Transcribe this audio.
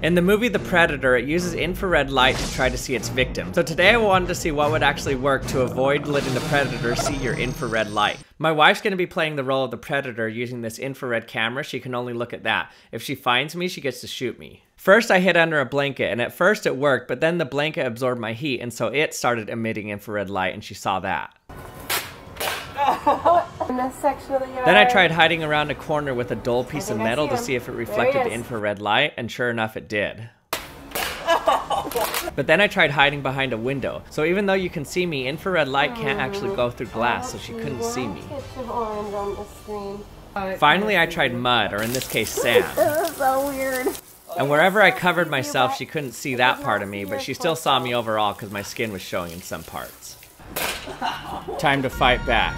In the movie The Predator, it uses infrared light to try to see its victim. So today I wanted to see what would actually work to avoid letting the predator see your infrared light. My wife's gonna be playing the role of the predator using this infrared camera. She can only look at that. If she finds me, she gets to shoot me. First, I hid under a blanket, and at first it worked, but then the blanket absorbed my heat, and so it started emitting infrared light, and she saw that. In this section of the yard. Then I tried hiding around a corner with a dull piece of metal see to see if it reflected the infrared light, and sure enough, it did. But then I tried hiding behind a window. So even though you can see me, infrared light can't actually go through glass, so she couldn't see me. Sketch of orange on the screen. Uh, Finally, I tried mud, or in this case, sand. This is so weird. And wherever I covered myself, she couldn't see that part of me, but she still saw me overall because my skin was showing in some parts. Time to fight back.